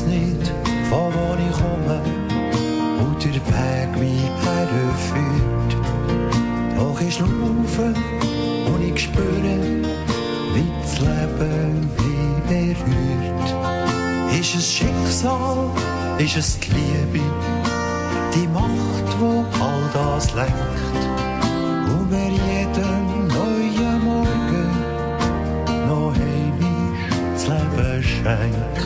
weiss nicht, von wo ich komme und der Weg wie herführt. Doch ich laufe und ich spüre, wie das Leben wie berührt. Ist es Schicksal, ist es die Liebe, die Macht, wo all das lenkt und mir jeden neuen Morgen noch heimisch das Leben schenkt.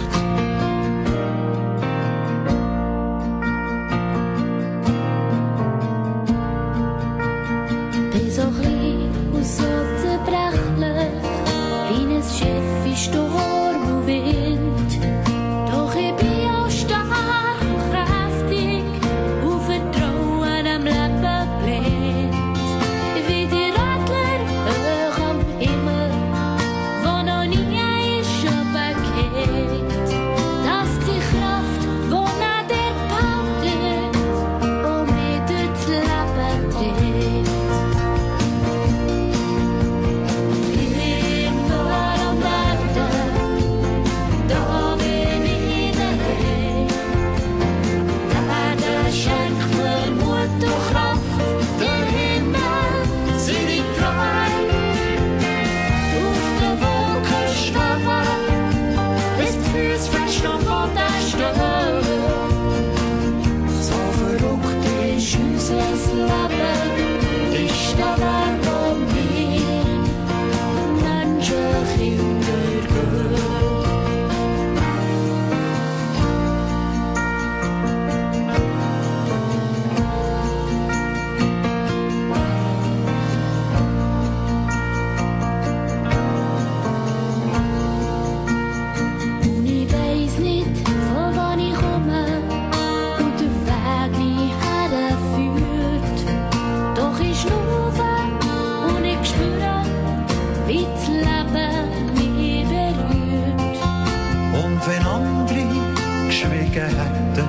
Gelegenheiten,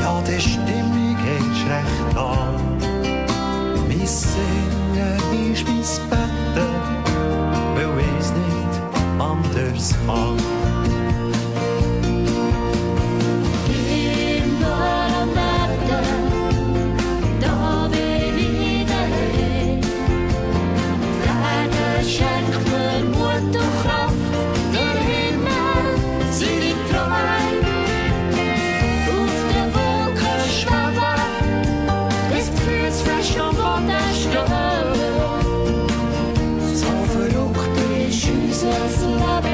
ja, die Stimmung ist recht an. Mein Singen ist mein Betten, weil ich es nicht anders kann. Selamat,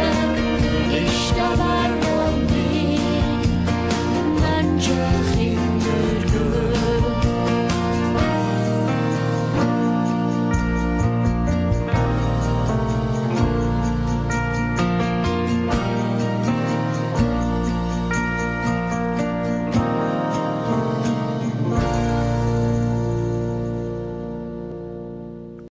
Ishtabar.